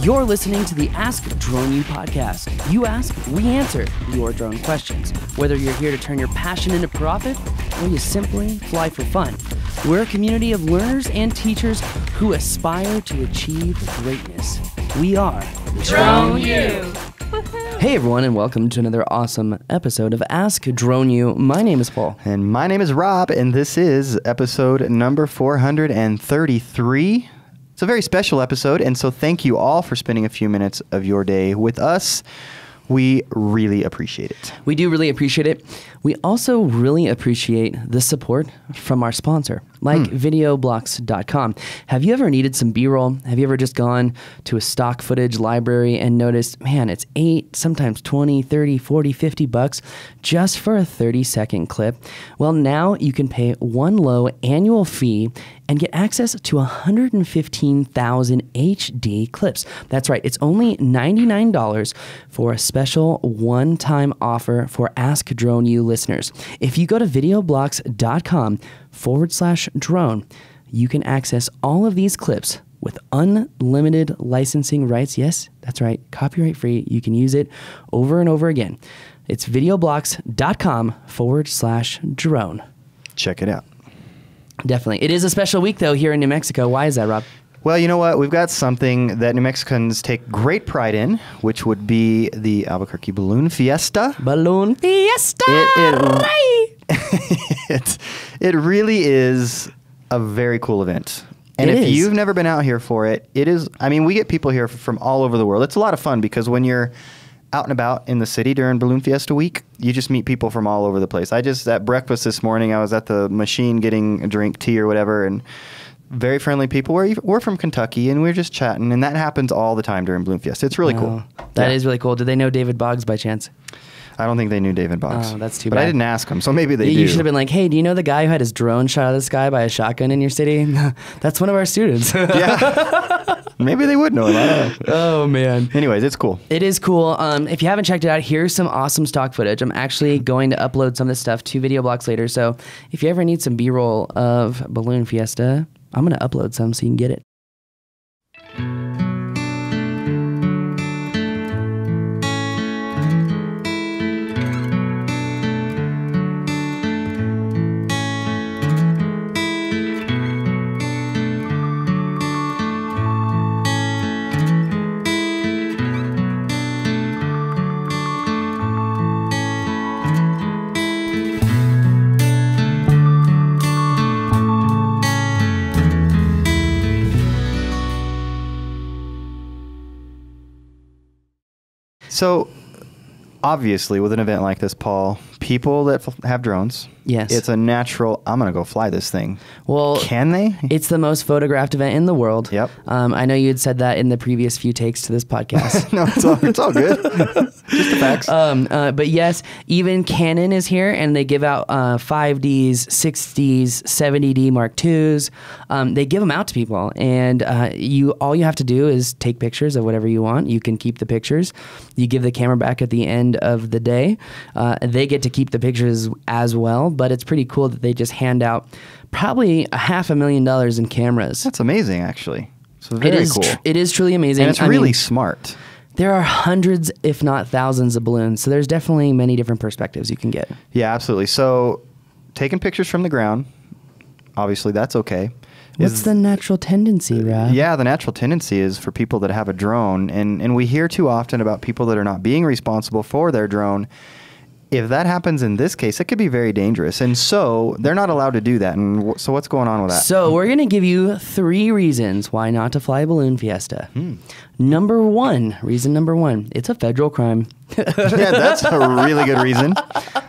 You're listening to the Ask Drone U podcast. You ask, we answer your drone questions. Whether you're here to turn your passion into profit or you simply fly for fun, we're a community of learners and teachers who aspire to achieve greatness. We are Drone U. Hey everyone, and welcome to another awesome episode of Ask Drone U. My name is Paul. And my name is Rob, and this is episode number 433. It's a very special episode, and so thank you all for spending a few minutes of your day with us. We really appreciate it. We do really appreciate it. We also really appreciate the support from our sponsor, like hmm. videoblocks.com. Have you ever needed some B roll? Have you ever just gone to a stock footage library and noticed, man, it's eight, sometimes 20, 30, 40, 50 bucks just for a 30 second clip? Well, now you can pay one low annual fee and get access to 115,000 HD clips. That's right, it's only $99 for a special one time offer for Ask Drone U listeners. If you go to videoblocks.com forward slash drone, you can access all of these clips with unlimited licensing rights. Yes, that's right, copyright free. You can use it over and over again. It's videoblocks.com forward slash drone. Check it out. Definitely. It is a special week, though, here in New Mexico. Why is that, Rob? Well, you know what? We've got something that New Mexicans take great pride in, which would be the Albuquerque Balloon Fiesta. Balloon Fiesta! It- it, it it really is a very cool event. And It if is. you've never been out here for it, it is, I mean, we get people here from all over the world. It's a lot of fun because when you're out and about in the city during Balloon Fiesta week, you just meet people from all over the place. I just, at breakfast this morning, I was at the machine getting a drink, tea, or whatever, and very friendly people. We're, we're from Kentucky and we're just chatting, and that happens all the time during Balloon Fiesta. It's really cool. That Yeah. is really cool. Did they know David Boggs by chance? I don't think they knew David Boggs. Oh, that's too but I didn't ask them, so maybe they you do. should have been like, hey, do you know the guy who had his drone shot out of the sky by a shotgun in your city? That's one of our students. yeah. Maybe they would know him. I don't know. oh, man. Anyways, it's cool. It is cool. Um, if you haven't checked it out, here's some awesome stock footage. I'm actually going to upload some of this stuff to Video Blocks later. So if you ever need some B roll of Balloon Fiesta, I'm going to upload some so you can get it. So, obviously, with an event like this, Paul, people that have drones, Yes. it's a natural. I'm gonna go fly this thing. Well, Can they? It's the most photographed event in the world. Yep. Um, I know you had said that in the previous few takes to this podcast. no, it's all, it's all good. Just the facts. um, uh, but yes, even Canon is here, and they give out uh, 5Ds, 6Ds, 70D Mark IIs. Um, they give them out to people, and uh, you all you have to do is take pictures of whatever you want. You can keep the pictures. You give the camera back at the end of the day. Uh, they get to keep the pictures as well. But it's pretty cool that they just hand out probably a half a million dollars in cameras. That's amazing, actually. So very is cool. it is truly amazing. and it's I really mean, smart. there are hundreds, if not thousands, of balloons. So there's definitely many different perspectives you can get. Yeah, absolutely. So, taking pictures from the ground, obviously, that's okay. What's Is- the natural tendency, uh, Rob? Yeah, the natural tendency is for people that have a drone, and, and we hear too often about people that are not being responsible for their drone. If that happens in this case, it could be very dangerous. And so they're not allowed to do that. And w- so what's going on with that? So we're gonna give you three reasons why not to fly a balloon fiesta. Hmm. Number one, reason number one, it's a federal crime. yeah, that's a really good reason.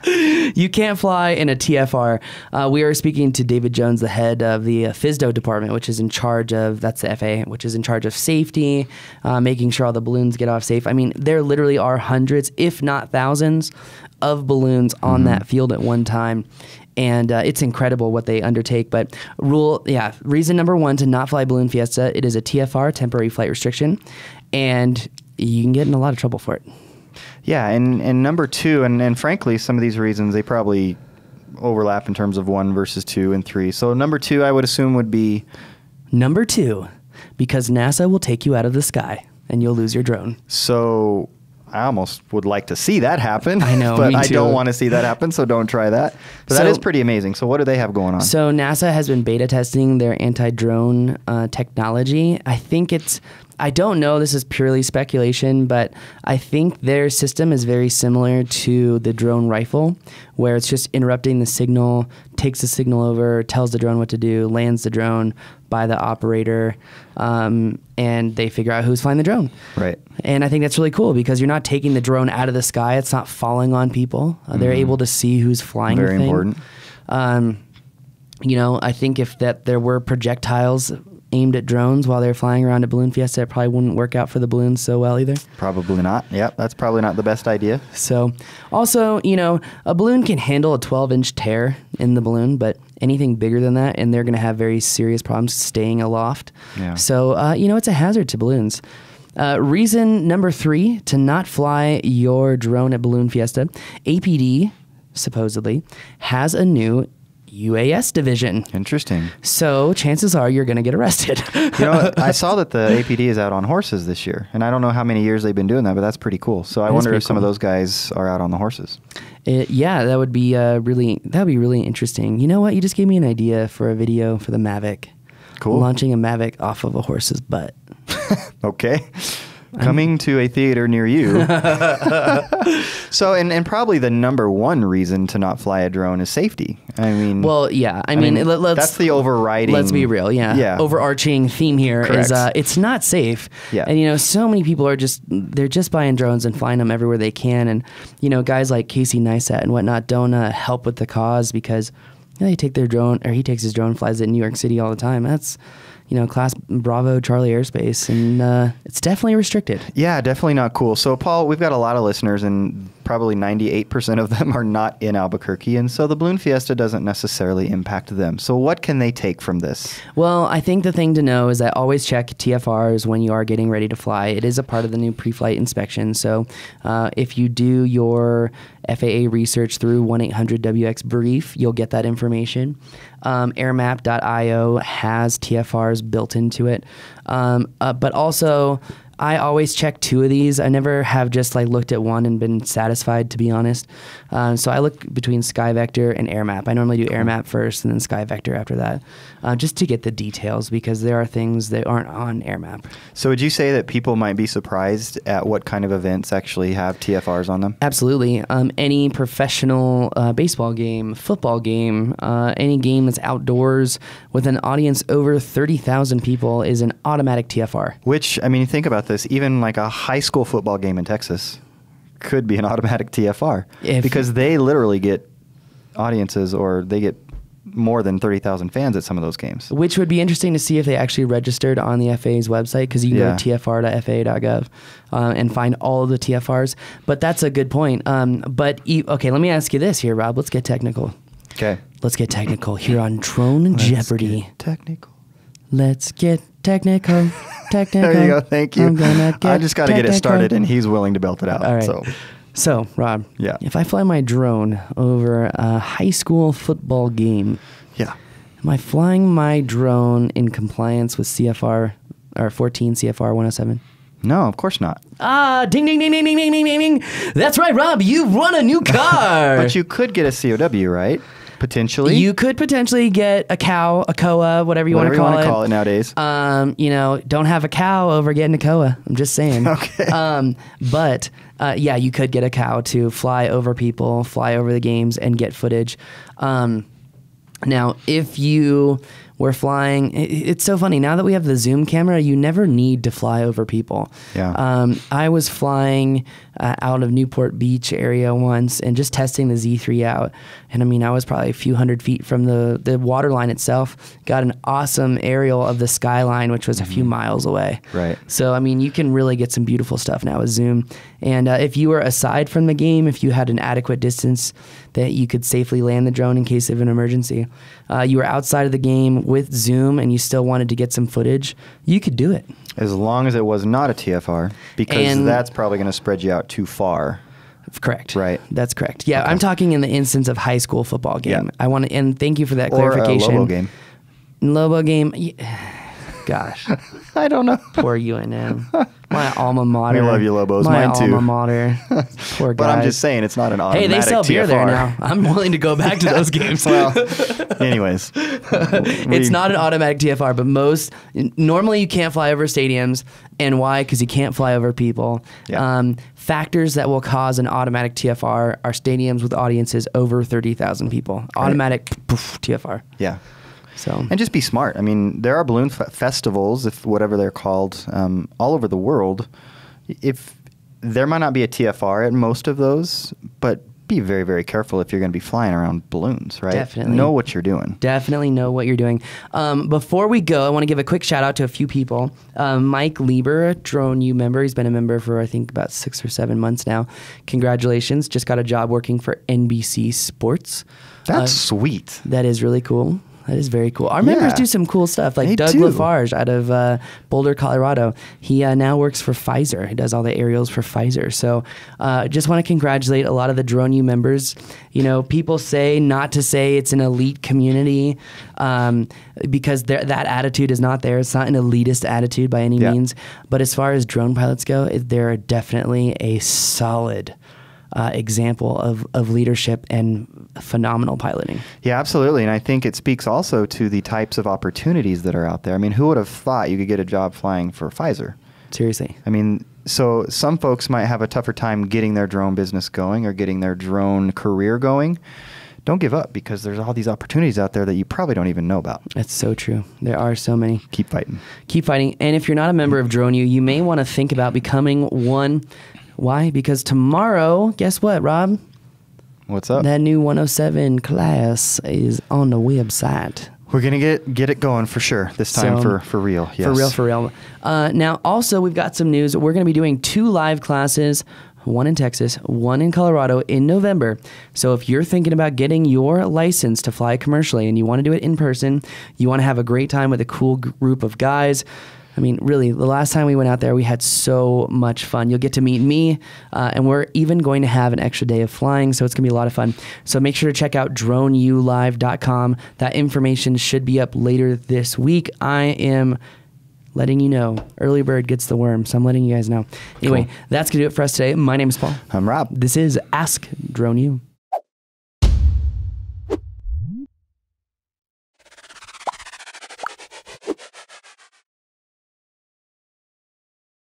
you can't fly in a TFR. Uh, we are speaking to David Jones, the head of the uh, FSDO department, which is in charge of that's the FAA, which is in charge of safety, uh, making sure all the balloons get off safe. I mean, there literally are hundreds, if not thousands, of balloons on that field at one time. And uh, it's incredible what they undertake. But rule, yeah, reason number one to not fly Balloon Fiesta, it is a TFR, temporary flight restriction, and you can get in a lot of trouble for it. Yeah, and, and number two, and, and frankly, some of these reasons they probably overlap in terms of one versus two and three. So number two, I would assume would be Number two, because NASA will take you out of the sky. and you'll lose your drone. So I almost would like to see that happen. I know, but I don't want to see that happen. So don't try that. But that So- is pretty amazing. So what do they have going on? So NASA has been beta testing their anti-drone uh, technology. I think it's. I don't know. This is purely speculation, but I think their system is very similar to the drone rifle, where it's just interrupting the signal, takes the signal over, tells the drone what to do, lands the drone by the operator, um, and they figure out who's flying the drone. Right. And I think that's really cool because you're not taking the drone out of the sky. It's not falling on people. Uh, They're able to see who's flying. Mm-hmm. Very important. Um, you know, I think if that there were projectiles aimed at drones while they're flying around at Balloon Fiesta, it probably wouldn't work out for the balloons so well either. Probably not. Yep. That's probably not the best idea. So, also, you know, a balloon can handle a 12 inch tear in the balloon, but anything bigger than that, and they're going to have very serious problems staying aloft. Yeah. So, uh, you know, it's a hazard to balloons. Uh, reason number three to not fly your drone at Balloon Fiesta APD, supposedly, has a new UAS division. Interesting. So, chances are you're going to get arrested. You know, I saw that the APD is out on horses this year, and I don't know how many years they've been doing that, but that's pretty cool. So I That wonder if some of those guys are out on the horses. It, yeah, that would be uh, really that would be really interesting. You know what? You just gave me an idea for a video for the Mavic. Cool. Launching a Mavic off of a horse's butt. Okay. Coming to a theater near you. so, and, and probably the number one reason to not fly a drone is safety. I mean, Well, yeah. I, mean, let, us that's the overriding. Let's be real. Yeah. Yeah. Overarching theme here is Correct. uh, it's not safe. Yeah. And you know, so many people are just they're just buying drones and flying them everywhere they can, and you know, guys like Casey Neistat and whatnot don't uh, help with the cause because you know, they take their drone or he takes his drone, flies it in New York City all the time. That's you know, class Bravo Charlie airspace, and uh, it's definitely restricted. Yeah, definitely not cool. So, Paul, we've got a lot of listeners, and probably 98% of them are not in Albuquerque, and so the Balloon Fiesta doesn't necessarily impact them. So, what can they take from this? Well, I think the thing to know is that always check TFRs when you are getting ready to fly. It is a part of the new pre-flight inspection. So uh, if you do your FAA research through 1-800-WX brief, you'll get that information. Um, airmap.io has TFRs built into it, um, uh, but also. I always check two of these. I never have just like looked at one and been satisfied, to be honest. Um, so I look between SkyVector and AirMap. I normally do AirMap first and then SkyVector after that, uh, just to get the details because there are things that aren't on AirMap. So, would you say that people might be surprised at what kind of events actually have TFRs on them? Absolutely. Um, any professional uh, baseball game, football game, uh, any game that's outdoors with an audience over 30,000 people is an automatic TFR. Which, I mean, think about this, even like a high school football game in Texas could be an automatic TFR If- because they literally get audiences or they get more than 30,000 fans at some of those games. Which would be interesting to see if they actually registered on the FAA's website because you can Yeah. go to tfr.faa.gov uh, and find all of the TFRs. But that's a good point. Um, but e- okay, let me ask you this here, Rob. Let's get technical. Okay. Let's get technical here on Drone Jeopardy. Technical. Let's get technical. Technical. There you go. Thank you. I'm gonna get I just got to get it started, and he's willing to belt it out. All right. So, So, Rob, Yeah. if I fly my drone over a high school football game, yeah. am I flying my drone in compliance with CFR or 14 CFR 107? No, of course not. Ah, ding, ding, ding, ding, ding, ding, ding, ding, ding. That's right, Rob. You've won a new car. But you could get a COW, right? Potentially. You could potentially get a cow, a koa, whatever you want to call it. call it nowadays. Um, you know, don't have a cow over getting a koa. I'm just saying. Okay. Um, but uh, yeah, you could get a cow to fly over people, fly over the games, and get footage. Um, now, if you were flying, it's so funny now that we have the zoom camera. You never need to fly over people. Yeah. Um, I was flying uh, out of Newport Beach area once and just testing the Z3 out. And I mean, I was probably a few hundred feet from the, the water line itself. Got an awesome aerial of the skyline, which was a few miles away. Right. So, I mean, you can really get some beautiful stuff now with Zoom. And uh, if you were aside from the game, if you had an adequate distance that you could safely land the drone in case of an emergency, uh, you were outside of the game with Zoom and you still wanted to get some footage, you could do it. as long as it was not a TFR, because And- that's probably going to spread you out too far. Correct. Right. That's correct. Yeah, I'm talking in the instance of high school football game. Yeah. I want to, and thank you for that Or a clarification. Lobo game. Lobo game. Y- Gosh, I don't know. poor UNM. My alma mater. We love you, Lobos. My Mine too. alma mater. Poor But I'm just saying, it's not an Hey, automatic they sell beer there TFR. now. I'm willing to go back to those games. well, anyways, it's not an automatic TFR, but most normally you can't fly over stadiums, and why? Because you can't fly over people. Yeah. Um, factors that will cause an automatic TFR are stadiums with audiences over thirty thousand people. Automatic poof, TFR. Yeah. So And just be smart. I mean, there are balloon f- festivals, if whatever they're called, um, all over the world. If there might not be a TFR at most of those, but be very, very careful if you're going to be flying around balloons, right? Definitely. know what you're doing. definitely know what you're doing. Um, before we go, I want to give a quick shout out to a few people. Um, Mike Lieber, a Drone U member. He's been a member for I think about six or seven months now. Congratulations! Just got a job working for NBC Sports. That's Uh, sweet. That is really cool. That is very cool. Our members do some cool stuff, like They Doug do. Lafarge out of uh, Boulder, Colorado. He uh, now works for Pfizer. He does all the aerials for Pfizer. So, uh, just want to congratulate a lot of the Drone U members. You know, people say not to say it's an elite community um, because that attitude is not there. It's not an elitist attitude by any Yeah. means. But as far as drone pilots go, they're definitely a solid. Uh, example of, of leadership and phenomenal piloting. Yeah, absolutely. And I think it speaks also to the types of opportunities that are out there. I mean, who would have thought you could get a job flying for Pfizer? Seriously. I mean, so some folks might have a tougher time getting their drone business going or getting their drone career going. Don't give up because there's all these opportunities out there that you probably don't even know about. That's so true. There are so many. Keep fighting. Keep fighting. And if you're not a member of Drone U, you may want to think about becoming one. Why? Because tomorrow, guess what, Rob? What's up? That new 107 class is on the website. We're gonna get get it going for sure this time So- for for real. Yes. For real, for real. Uh, now, also, we've got some news. We're going to be doing two live classes, one in Texas, one in Colorado in November. So if you're thinking about getting your license to fly commercially and you want to do it in person, you want to have a great time with a cool group of guys. I mean, really, the last time we went out there, we had so much fun. You'll get to meet me, uh, and we're even going to have an extra day of flying, so it's going to be a lot of fun. So make sure to check out droneulive.com. That information should be up later this week. I am letting you know. Early bird gets the worm, so I'm letting you guys know. Anyway, Cool. that's going to do it for us today. My name is Paul. I'm Rob. This is Ask Drone U.